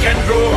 can grow